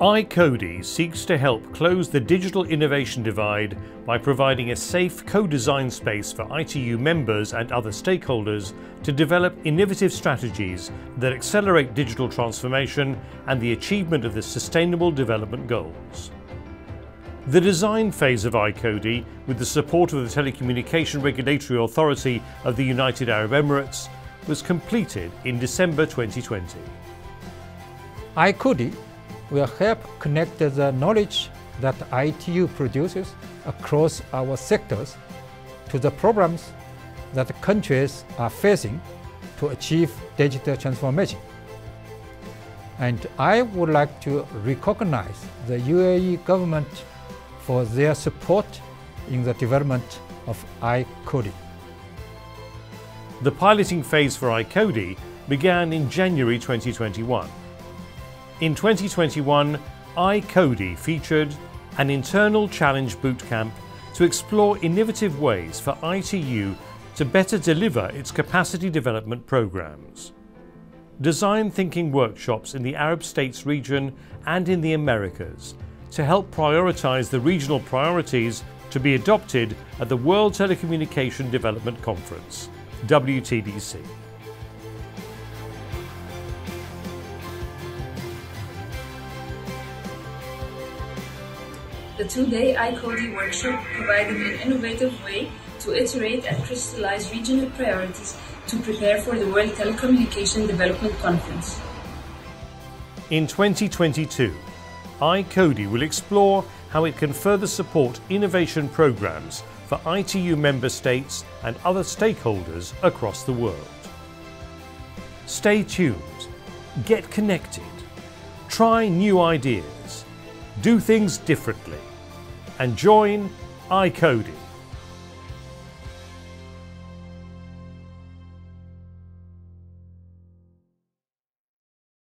I-CoDI seeks to help close the digital innovation divide by providing a safe co-design space for ITU members and other stakeholders to develop innovative strategies that accelerate digital transformation and the achievement of the Sustainable Development Goals. The design phase of I-CoDI, with the support of the Telecommunication Regulatory Authority of the United Arab Emirates, was completed in December 2020. I-CoDI will help connect the knowledge that ITU produces across our sectors to the problems that countries are facing to achieve digital transformation. And I would like to recognize the UAE government for their support in the development of I-CoDI. The piloting phase for I-CoDI began in January 2021 in 2021, I-CoDI featured an internal challenge bootcamp to explore innovative ways for ITU to better deliver its capacity development programs. Design thinking workshops in the Arab states region and in the Americas to help prioritize the regional priorities to be adopted at the World Telecommunication Development Conference, WTDC. The two-day I-CoDI workshop provided an innovative way to iterate and crystallize regional priorities to prepare for the World Telecommunication Development Conference. In 2022, I-CoDI will explore how it can further support innovation programs for ITU member states and other stakeholders across the world. Stay tuned, get connected, try new ideas, do things differently and join I-CoDI.